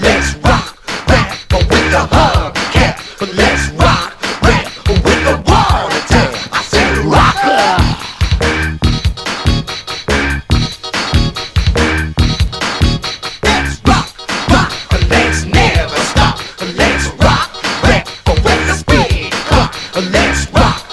let's rock, rap with the hub cap, but let's rock, rap with the wall attack. I said rocker. Let's rock, rock, but let's never stop. Let's rock, rap with the speed. Rock, let's rock.